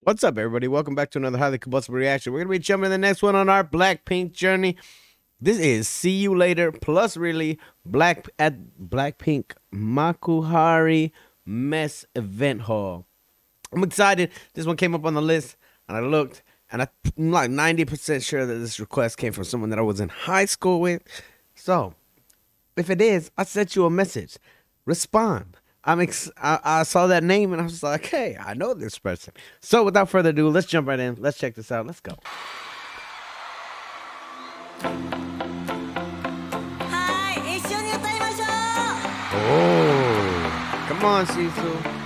What's up, everybody? Welcome back to another highly combustible reaction. We're gonna be jumping the next one on our Blackpink journey. This is "See You Later" plus really Black at Blackpink Makuhari Messe Event Hall. I'm excited. This one came up on the list, and I looked, and I'm like 90% sure that this request came from someone that I was in high school with. So, if it is, I sent you a message. Respond. I'm ex- I, I saw that name and I was like, hey, I know this person. So without further ado, let's jump right in. Let's check this out. Let's go. Oh, come on, Cecil.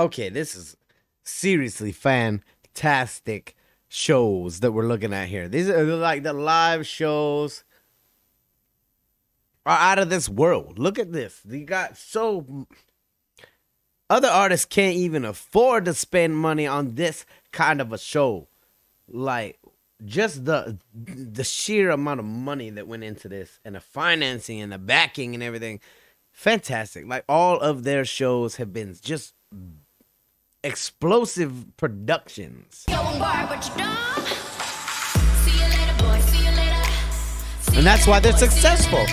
okay, this is seriously fantastic shows that we're looking at here. These are like the live shows are out of this world. Look at this. You got so other artists can't even afford to spend money on this kind of a show. Like just the the sheer amount of money that went into this and the financing and the backing and everything fantastic like all of their shows have been just Explosive Productions. And that's why they're successful.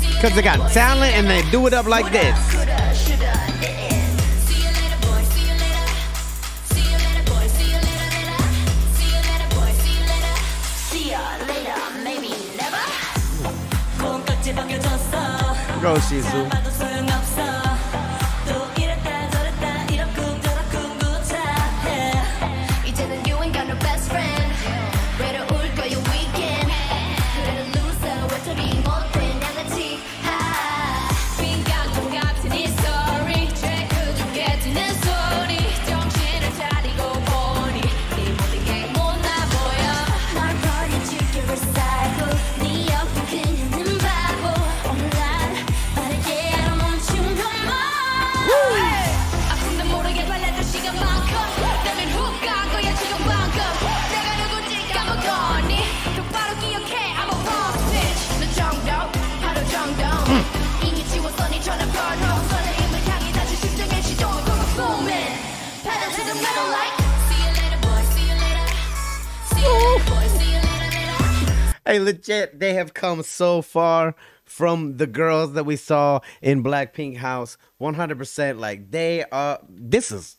Because they got talent and they do it up like this. Go, Shizu. hey, legit, they have come so far from the girls that we saw in Blackpink House. 100%. Like, they are, this is,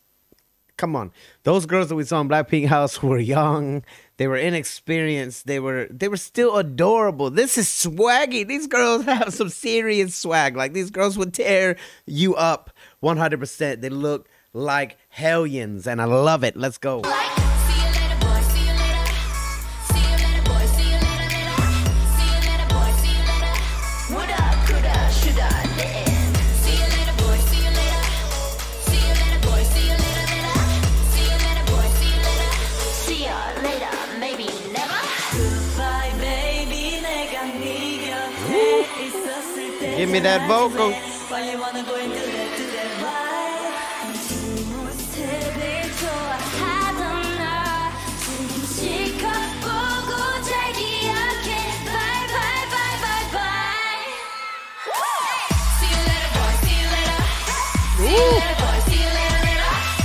come on. Those girls that we saw in Blackpink House were young. They were inexperienced. They were they were still adorable. This is swaggy. These girls have some serious swag. Like these girls would tear you up 100%. They look like hellions and I love it. Let's go. Give me that vocal.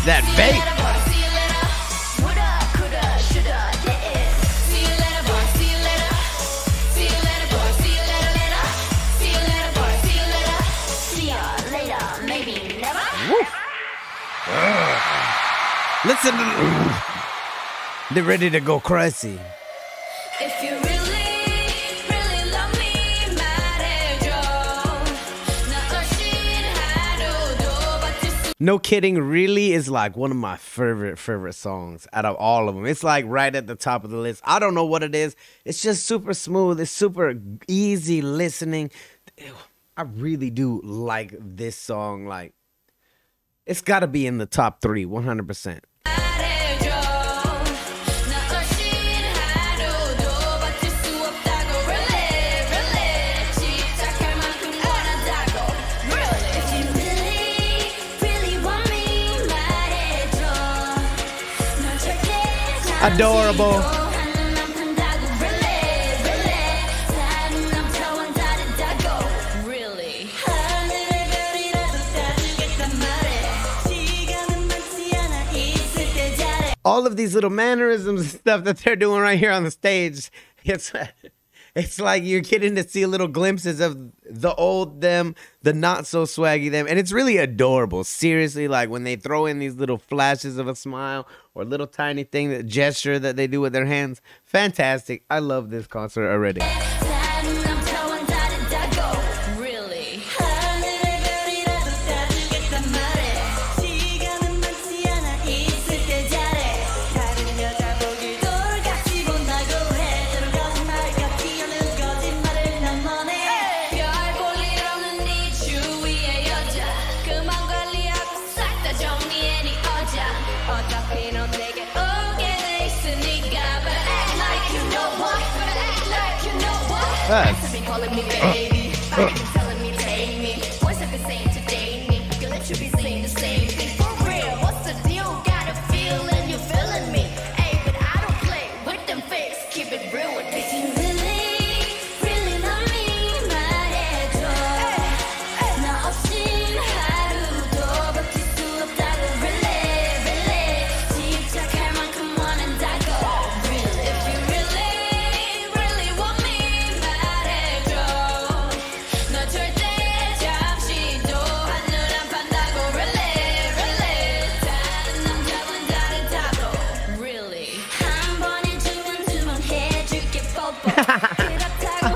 That bass. It's a, they're ready to go crazy. No kidding, really is like one of my favorite favorite songs out of all of them. It's like right at the top of the list. I don't know what it is. It's just super smooth. It's super easy listening. I really do like this song. Like, it's got to be in the top three, one hundred percent. 해. all of these little mannerisms and stuff that they're doing right here on the stage. It's it's like you're getting to see little glimpses of the old them, the not so swaggy them, and it's really adorable. Seriously, like when they throw in these little flashes of a smile or little tiny thing that gesture that they do with their hands. Fantastic. I love this concert already. What Yes. Be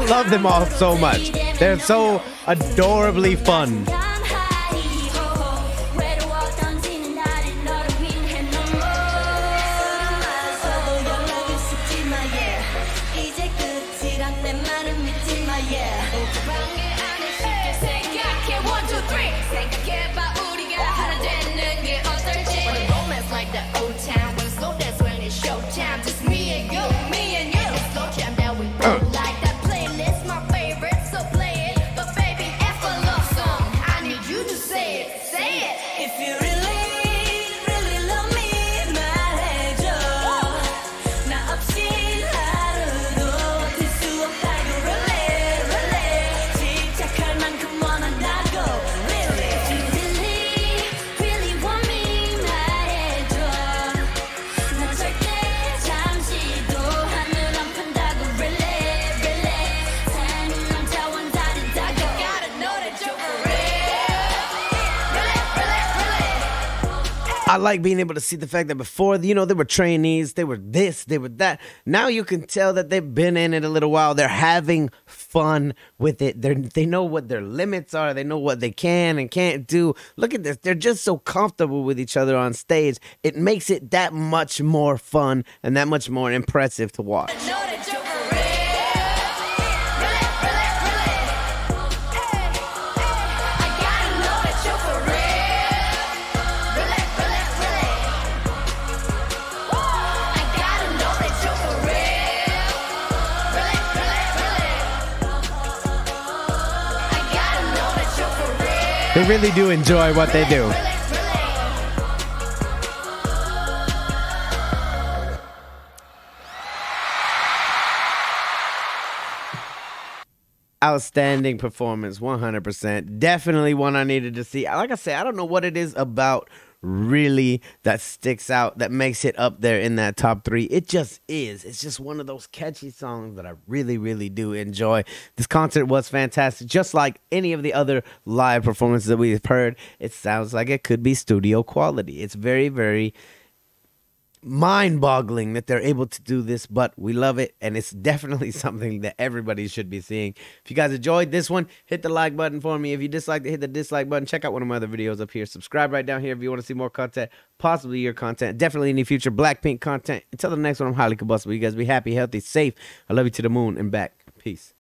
love them all so much. They're so adorably fun. I like being able to see the fact that before, you know, they were trainees, they were this, they were that. Now you can tell that they've been in it a little while. They're having fun with it. They they know what their limits are. They know what they can and can't do. Look at this. They're just so comfortable with each other on stage. It makes it that much more fun and that much more impressive to watch. They really do enjoy what they do. Outstanding performance 100% definitely one i needed to see like i say i don't know what it is about really that sticks out that makes it up there in that top three. It just is. It's just one of those catchy songs that i really really do enjoy. This concert was fantastic just like any of the other live performances that we've heard. It sounds like it could be studio quality. It's very very mind-boggling that they're able to do this, but we love it, and it's definitely something that everybody should be seeing. If you guys enjoyed this one, hit the like button for me. If you dislike it, hit the dislike button. Check out one of my other videos up here. Subscribe right down here if you want to see more content, possibly your content, definitely any future Blackpink content. Until the next one, I'm highly combustible. You guys be happy, healthy, safe. I love you to the moon and back. Peace.